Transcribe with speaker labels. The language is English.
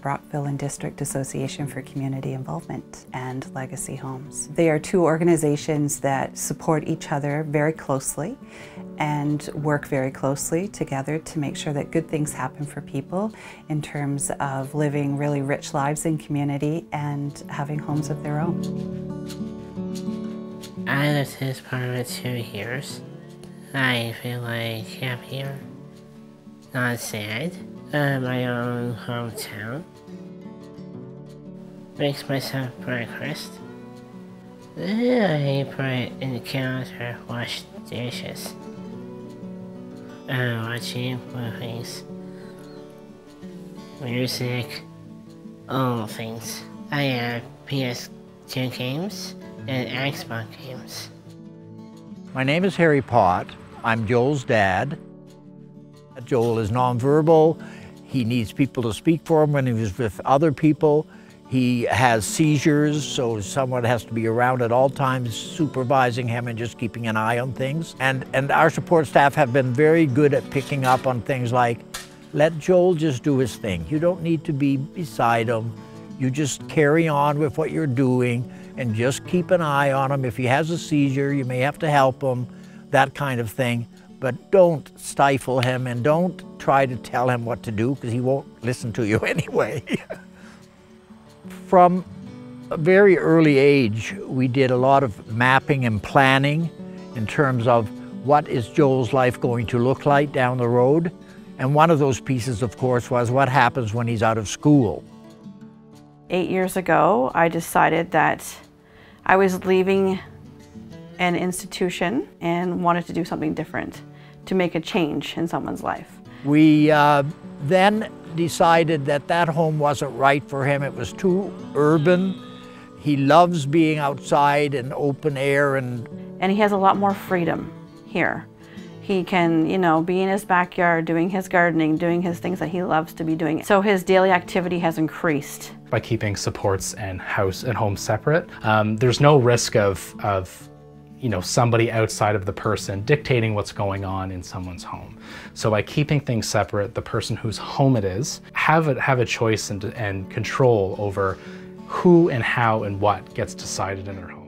Speaker 1: Brockville and District Association for Community Involvement and Legacy Homes. They are two organizations that support each other very closely and work very closely together to make sure that good things happen for people in terms of living really rich lives in community and having homes of their own.
Speaker 2: I lived this for two years. I feel like happier, not sad, in my own hometown. Makes myself breakfast. I put in the counter, wash dishes. Uh, watching movies, music, all things. I have PS2 games and Xbox games.
Speaker 3: My name is Harry Pott. I'm Joel's dad. Joel is nonverbal. He needs people to speak for him when he's with other people. He has seizures, so someone has to be around at all times supervising him and just keeping an eye on things. And, and our support staff have been very good at picking up on things like, let Joel just do his thing. You don't need to be beside him. You just carry on with what you're doing and just keep an eye on him. If he has a seizure, you may have to help him that kind of thing. But don't stifle him and don't try to tell him what to do because he won't listen to you anyway. From a very early age, we did a lot of mapping and planning in terms of what is Joel's life going to look like down the road. And one of those pieces, of course, was what happens when he's out of school.
Speaker 4: Eight years ago, I decided that I was leaving an institution and wanted to do something different, to make a change in someone's life.
Speaker 3: We uh, then decided that that home wasn't right for him. It was too urban. He loves being outside and open air and...
Speaker 4: And he has a lot more freedom here. He can, you know, be in his backyard doing his gardening, doing his things that he loves to be doing. So his daily activity has increased.
Speaker 5: By keeping supports and house and home separate, um, there's no risk of, of you know, somebody outside of the person dictating what's going on in someone's home. So by keeping things separate, the person whose home it is have a, have a choice and, and control over who and how and what gets decided in their home.